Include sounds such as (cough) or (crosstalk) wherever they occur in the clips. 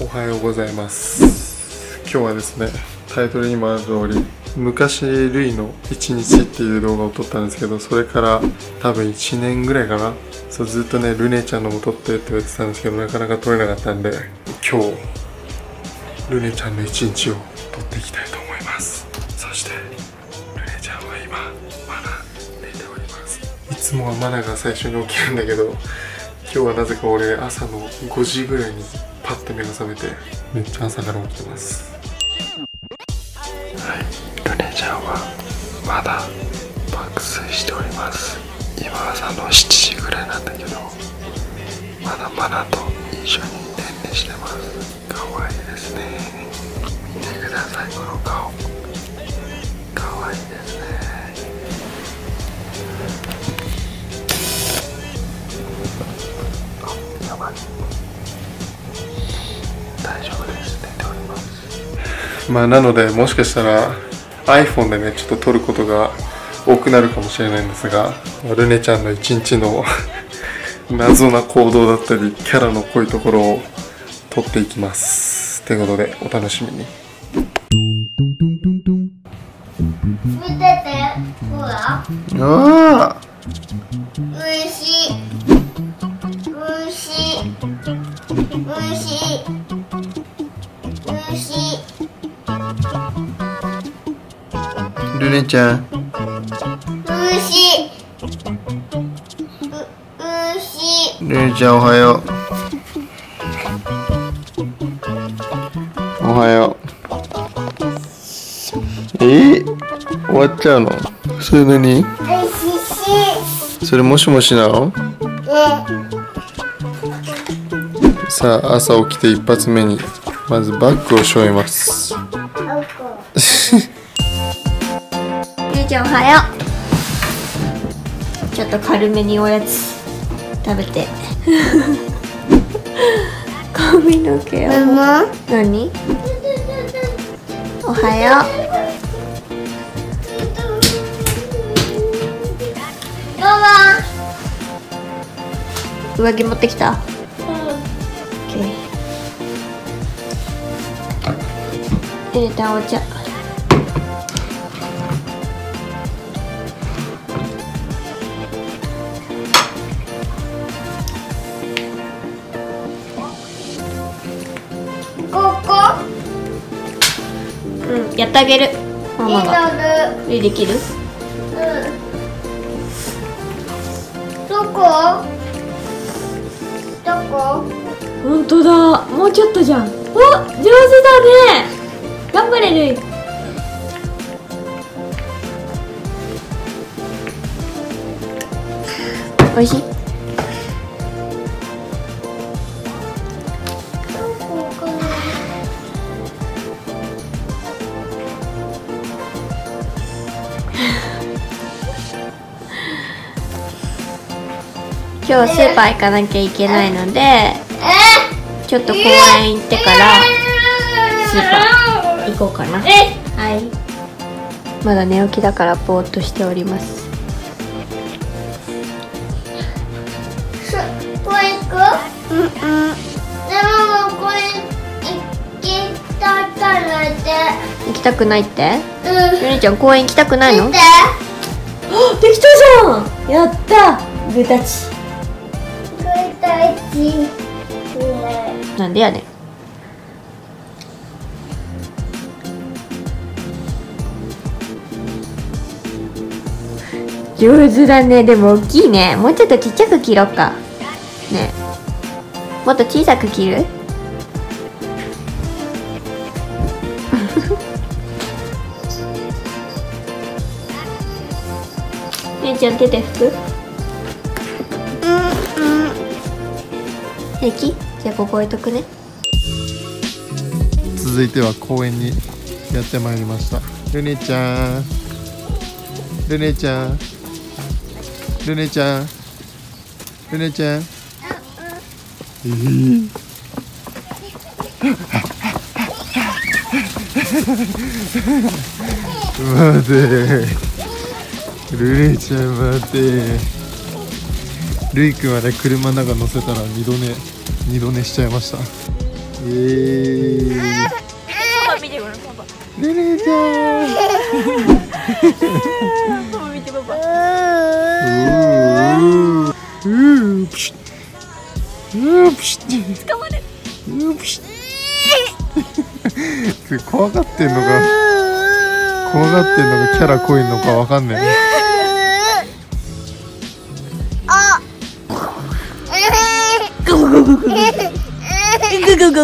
おはようございます。今日はですねタイトルにもある通り昔ルイの一日っていう動画を撮ったんですけどそれから多分1年ぐらいかな。そうずっとねルネちゃんのも撮ってって言われてたんですけどなかなか撮れなかったんで今日ルネちゃんの一日を撮っていきたいと思います。そしてルネちゃんは今まだ寝ております。いつもはマナが最初に起きるんだけど今日はなぜか俺朝の5時ぐらいにパッて目が覚めてめっちゃ朝から起きてます。はい。ルネちゃんはまだ爆睡しております。今朝の7時ぐらいなんだけどまだマナと一緒に寝寝してます。可愛いですね。見てくださいこの顔。まあなのでもしかしたら iPhone でねちょっと撮ることが多くなるかもしれないんですがルネちゃんの一日の (laughs) 謎な行動だったりキャラの濃いところを撮っていきます。ということでお楽しみに。見ててほら。あ牛牛あルネちゃん。牛う牛ルネちゃんおはよう。おはよう。え？ー、終わっちゃうの？それ何牛それもしもしなの？ねさあ朝起きて一発目にまずバッグをしょいます (laughs) ちゃんおはよ。うちょっと軽めにおやつ食べて。髪の毛を。ママ？何？おはよママ？う上着持ってきた？OK 入れたお茶やってあげる。マにマが。なる。えできる？うん。どこ？どこ？本当だ。もうちょっとじゃん。お上手だね。頑張れる。いおいしい？今日スーパー行かなきゃいけないのでえちょっと公園行ってからスーパー行こうかな。はい。まだ寝起きだからぼーっとしております。すこれ行く？うんうん。でもこれ行きたかなって。行きたくないって？うん。ゆりちゃん公園行きたくないの？見て。(gasps) できたじゃん！やった！グータなんでやねん。上手だね。でも大きいね。もうちょっとちっちゃく切ろうか。ね。もっと小さく切る？(laughs) 姉ちゃん手で拭く？平気じゃあここ置いとくね。続いては公園にやってまいりました。ルネちゃん。ルネちゃん。ルネちゃん。ルネちゃん。えー。(laughs) 待て。ルネちゃん待てルイ君はね車の中乗せたら二度寝二度寝しちゃいました。ー。パパ見てごらんパパルネちゃんパパ見てパパうーうープシュッうープシュッ捕まれうープシュッ怖がってんのか怖がってんのかキャラ濃いのかわかんないね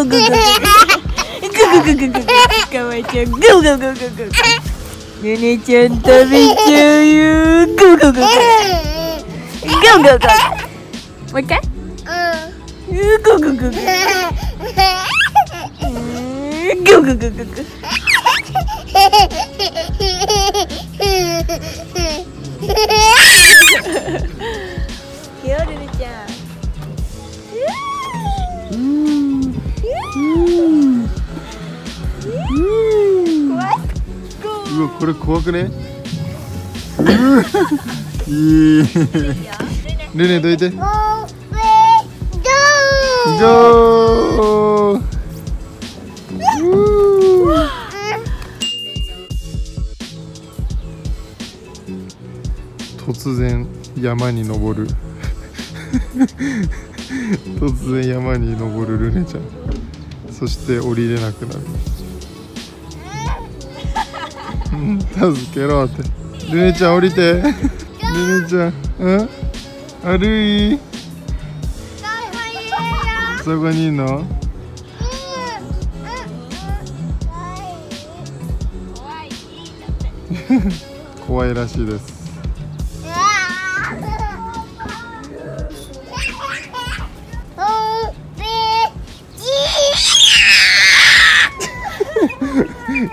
gù gù gù Kamacan Go go go go go Nenek-chan Tabi-chan Go go go go Go go go Makan? Go go go go Go go go go go Hehehehe これ怖くねうーいいルネどいてゴーうー突然山に登る突然山に登るルネちゃんそして降りれなくなる助けろって。ルネちゃん降りて。ルネちゃん。うん？歩い。そこにいんの？(laughs) 怖いらしいです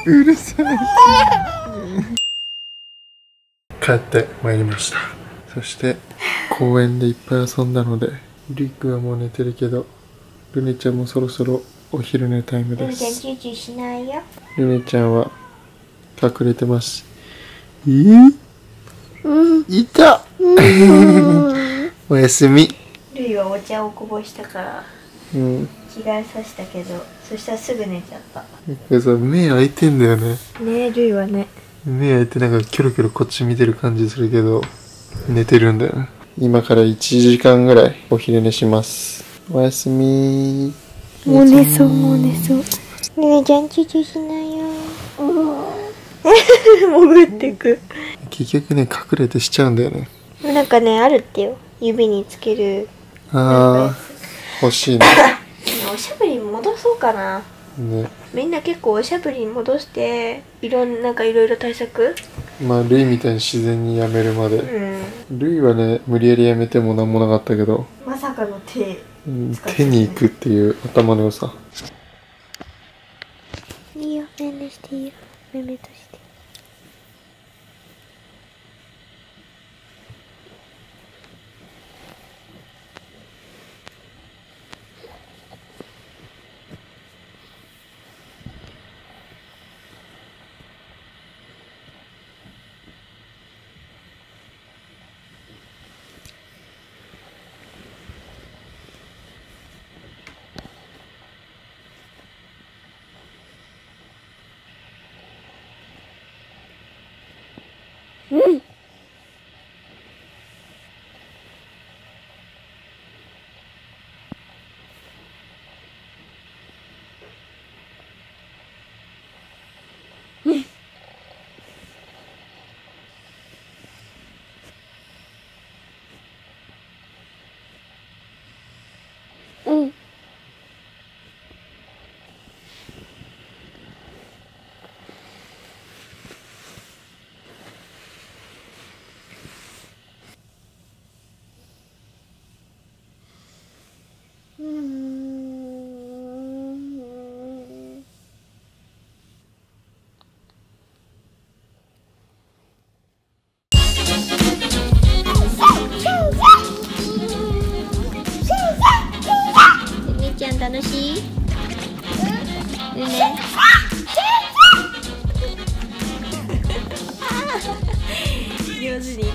うるさい帰ってまいりました。そして公園でいっぱい遊んだのでリックはもう寝てるけどルネちゃんもそろそろお昼寝タイムです。ルネちゃんは隠れてます。えー、いた。(laughs) おやすみ。ルイはお茶をこぼしたからうん着替えさせたけどそしたらすぐ寝ちゃった。目開いてんだよね。ねえルイはね。目開いてなんかキョロキョロこっち見てる感じするけど寝てるんだよね。今から1時間ぐらいお昼寝します。おやすみ。もう寝そうもう寝そう。ルイちゃんチューチューしないよ。(laughs) 潜ってく。結局ね隠れてしちゃうんだよね。なんかねあるってよ。指につける。あー欲しいねおしゃぶりに戻そうかな。ね。みんな結構おしゃぶりに戻していろんなんかいろいろ対策？まあルイみたいに自然にやめるまで。うん。ルイはね無理やりやめてもなんもなかったけど、まさかの手うん手に行くっていう頭の良さ。いいよめめしていいよ。めめとして Mm. (laughs)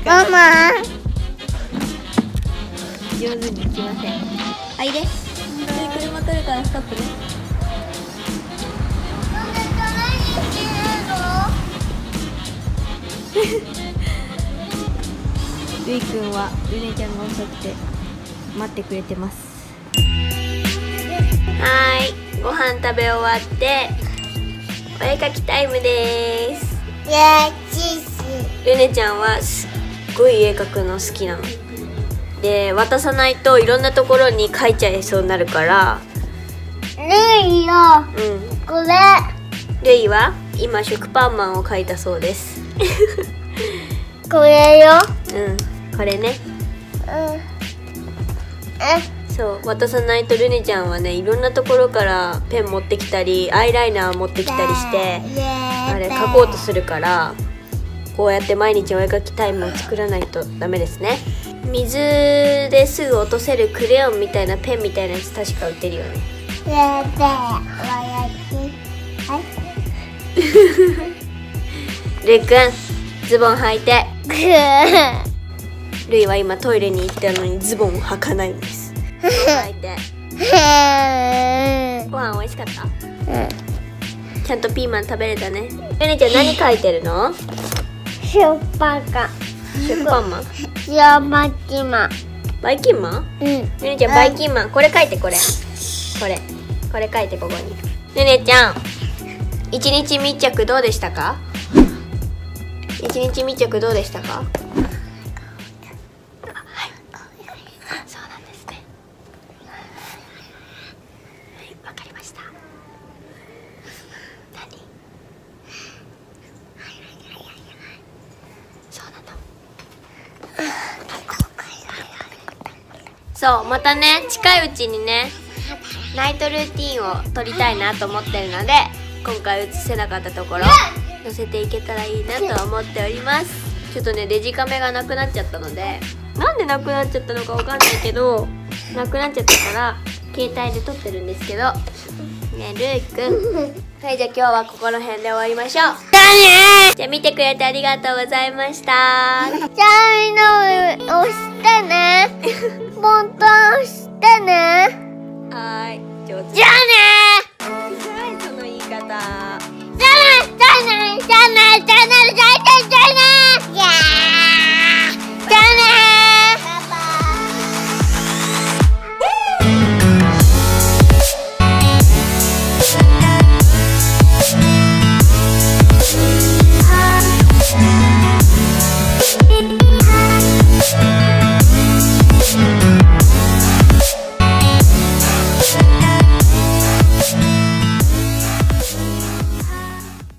ママ。上手にいきません。はいです。車来るからストップね。なるいくんはルねちゃんが遅くて待ってくれてます。はいご飯食べ終わってお絵かきタイムです。ルネちゃんはごい絵描くの好きなの。で渡さないといろんなところに描いちゃいそうになるから。るいよ。うん。これ。ルイは？今食パンマンを描いたそうです。(laughs) これよ。うん。これね。うん。え。そう。渡さないとルネちゃんはねいろんなところからペン持ってきたりアイライナー持ってきたりしてあれ描こうとするからこうやって毎日お絵描きタイムを作らないとダメですね。水ですぐ落とせるクレヨンみたいなペンみたいなやつ確か売ってるよね。やだわやちはいルイくんズボン履いて。く (laughs) ルイは今トイレに行ったのにズボンを履かないんです。(laughs) 履いて。ご飯美味しかった？ちゃんとピーマン食べれたね。ルネちゃん何書いてるの？しょっぱか。食パンマン。しょまきま。バイキンマンうん。ルネちゃんバイキンマンこれ書いてこれ。これ。これ書いてここに。ルネちゃん。一日密着どうでしたか？一日密着どうでしたかはいそうなんですねはいわかりました何そうなのそうまたね近いうちにねナイトルーティンを撮りたいなと思ってるので今回映せなかったところ載せていけたらいいなと思っております。ちょっとねデジカメがなくなっちゃったのでなんでなくなっちゃったのかわかんないけどなくなっちゃったから携帯で撮ってるんですけどねルーくん (laughs) はいじゃあ今日はここの辺で終わりましょう。じゃあ見てくれてありがとうございました。チャンネル押してね (laughs) ボタンしてね。はい上手。じゃあね。ーじゃねじゃねじゃねじゃねじゃねじゃねじゃね。